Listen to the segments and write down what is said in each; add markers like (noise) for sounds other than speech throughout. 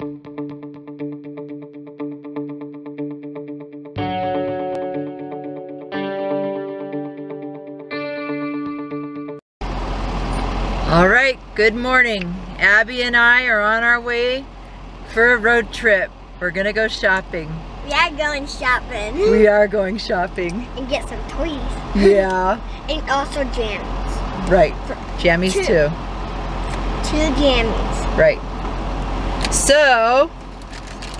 All right, good morning. Abby and I are on our way for a road trip. We're gonna go shopping. We are going shopping. We are going shopping. And get some toys. Yeah. (laughs) and also jammies. Right. Jammies Two. too. Two jammies. Right. So,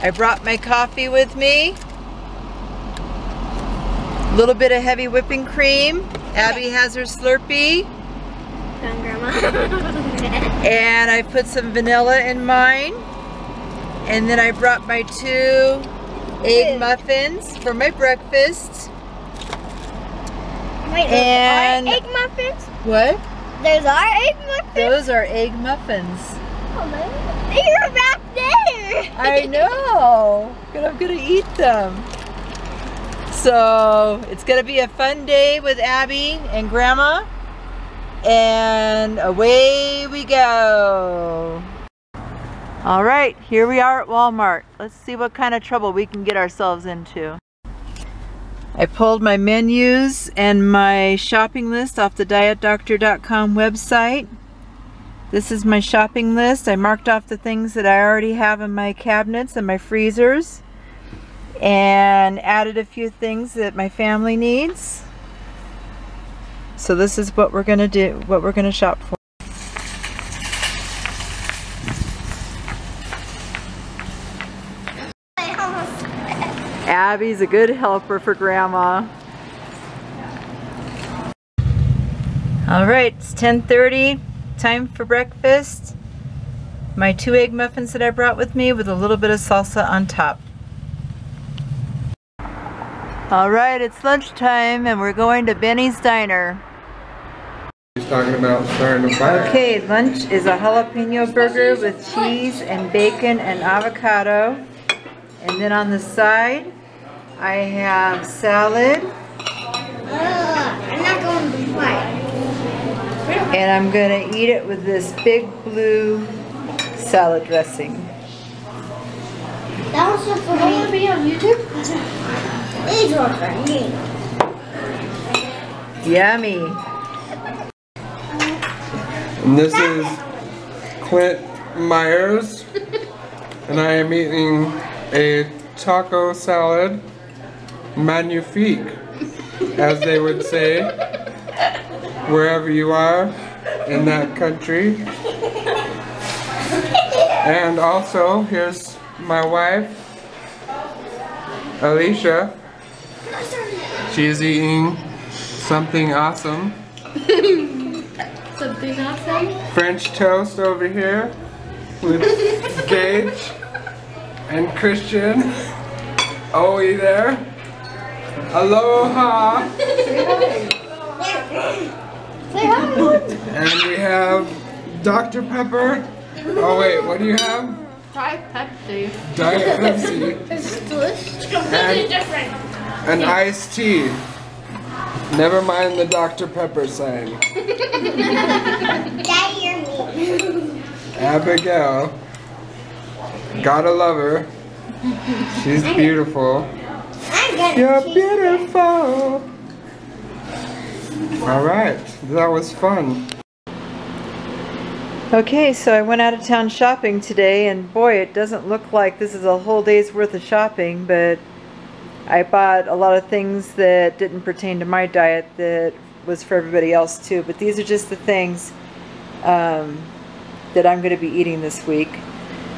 I brought my coffee with me. A little bit of heavy whipping cream. Abby has her Slurpee. Come, Grandma. (laughs) (laughs) And I put some vanilla in mine. And then I brought my two egg muffins for my breakfast. Wait, And- those are egg muffins? What? Those are egg muffins? Those are egg muffins. Oh, I know, but I'm gonna eat them. So it's gonna be a fun day with Abby and Grandma. And away we go. All right, here we are at Walmart. Let's see what kind of trouble we can get ourselves into. I pulled my menus and my shopping list off the dietdoctor.com website. This is my shopping list. I marked off the things that I already have in my cabinets and my freezers and added a few things that my family needs. So this is what we're gonna do, what we're gonna shop for. Abby's a good helper for Grandma. All right, it's 10.30, time for breakfast. My two egg muffins that I brought with me with a little bit of salsa on top. All right, it's lunchtime and we're going to Benny's Diner. He's talking about starting a fire. Okay, lunch is a jalapeno burger with cheese and bacon and avocado. And then on the side, I have salad Ugh, I'm not going to fight. And I'm gonna eat it with this big blue salad dressing. That was just for me. be on YouTube? These were for me. Yummy. And this is Clint Myers. (laughs) And I am eating a taco salad magnifique, as they would say, (laughs) wherever you are in that country. And also, here's my wife, Alicia. She's eating something awesome. (laughs) Something awesome. French toast over here with Gage and Christian. Oh, Owie there. Aloha. (laughs) Say hi. And we have Dr. Pepper. Oh wait, what do you have? Try Pepsi. Diet Pepsi It's delicious. and an iced tea. Never mind the Dr. Pepper sign. Daddy, you're me. Abigail. Gotta love her. She's beautiful. I'm gonna You're choose beautiful. All right, that was fun. Okay, so I went out of town shopping today and boy, it doesn't look like this is a whole day's worth of shopping, but I bought a lot of things that didn't pertain to my diet that was for everybody else too, but these are just the things um, that I'm going to be eating this week.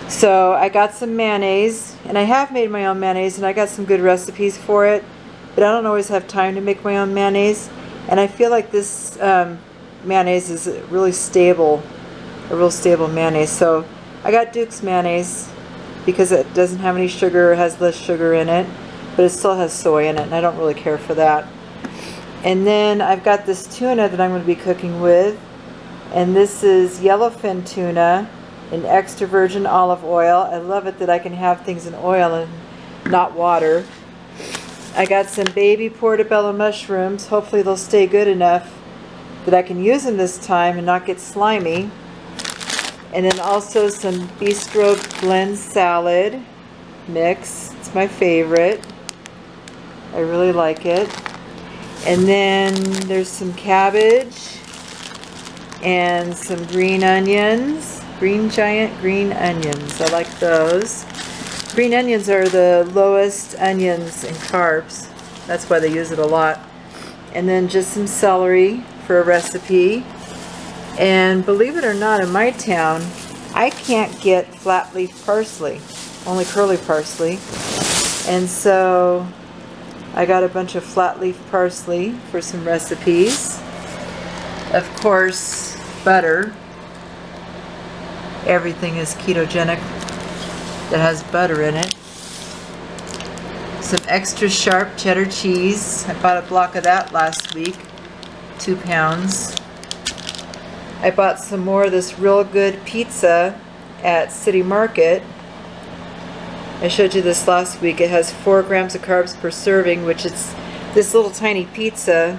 So I got some mayonnaise, and I have made my own mayonnaise, and I got some good recipes for it, but I don't always have time to make my own mayonnaise, and I feel like this um, mayonnaise is really stable, a real stable mayonnaise. So I got Duke's mayonnaise because it doesn't have any sugar, it has less sugar in it, but it still has soy in it, and I don't really care for that. And then I've got this tuna that I'm going to be cooking with, and this is yellowfin tuna in extra virgin olive oil. I love it that I can have things in oil and not water. I got some baby portobello mushrooms. Hopefully they'll stay good enough that I can use them this time and not get slimy. And then also some Bistro blend salad mix. It's my favorite. I really like it. And then there's some cabbage and some green onions. Green giant green onions. I like those. Green onions are the lowest onions in carbs. That's why they use it a lot. And then just some celery for a recipe. And believe it or not, in my town, I can't get flat leaf parsley, only curly parsley. And so I got a bunch of flat leaf parsley for some recipes. Of course, butter. Everything is ketogenic that has butter in it. Some extra sharp cheddar cheese. I bought a block of that last week, two pounds. I bought some more of this real good pizza at City Market. I showed you this last week. It has 4 grams of carbs per serving, which is this little tiny pizza,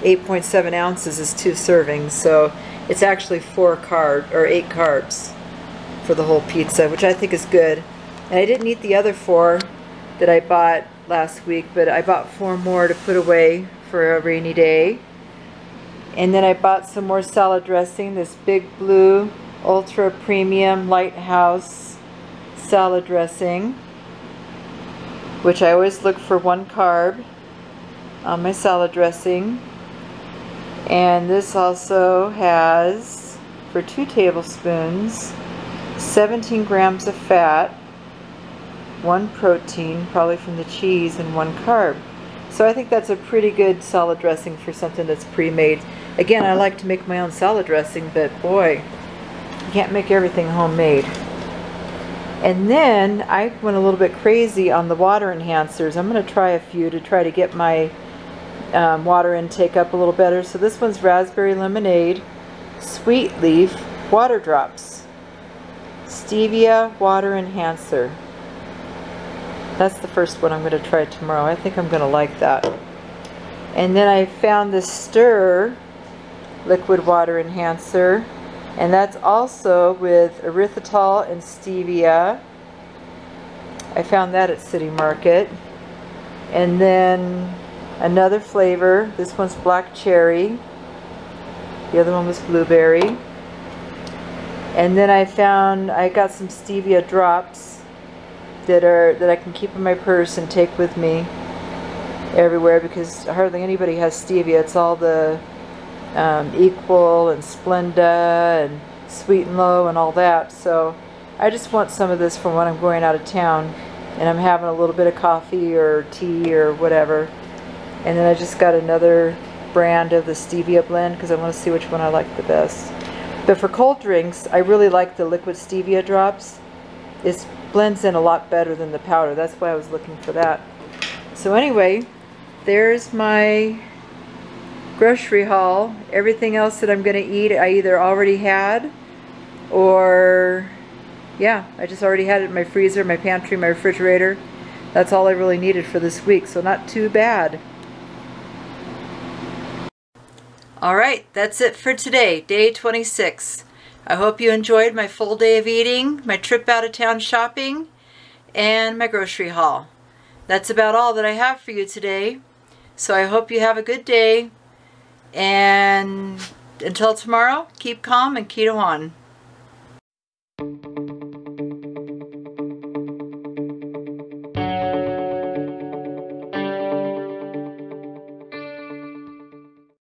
8.7 ounces is two servings. So it's actually 4 carb or 8 carbs for the whole pizza, which I think is good. And I didn't eat the other 4 that I bought last week, but I bought 4 more to put away for a rainy day. And then I bought some more salad dressing, this Big Blue Ultra Premium Litehouse salad dressing, which I always look for one carb on my salad dressing. And this also has, for two tablespoons, 17 grams of fat, one protein, probably from the cheese, and one carb. So I think that's a pretty good salad dressing for something that's pre-made. Again, I like to make my own salad dressing, but boy, you can't make everything homemade. And then I went a little bit crazy on the water enhancers. I'm going to try a few to try to get my um, water intake up a little better. So this one's raspberry lemonade, sweet leaf, water drops, stevia water enhancer. That's the first one I'm going to try tomorrow. I think I'm going to like that. And then I found this Stur liquid water enhancer and that's also with erythritol and stevia. I found that at City Market. And then another flavor. This one's black cherry. The other one was blueberry. And then I found I got some stevia drops that are that I can keep in my purse and take with me everywhere because hardly anybody has stevia. It's all the um, Equal and Splenda and Sweet and Low and all that. So I just want some of this for when I'm going out of town and I'm having a little bit of coffee or tea or whatever. And then I just got another brand of the stevia blend because I want to see which one I like the best. But for cold drinks, I really like the liquid stevia drops. It blends in a lot better than the powder. That's why I was looking for that. So anyway, there's my grocery haul. Everything else that I'm going to eat I either already had or yeah, I just already had it in my freezer, my pantry, my refrigerator. That's all I really needed for this week, so not too bad. Alright, that's it for today, day 26. I hope you enjoyed my full day of eating, my trip out of town shopping, and my grocery haul. That's about all that I have for you today. So I hope you have a good day. And until tomorrow, keep calm and keto on.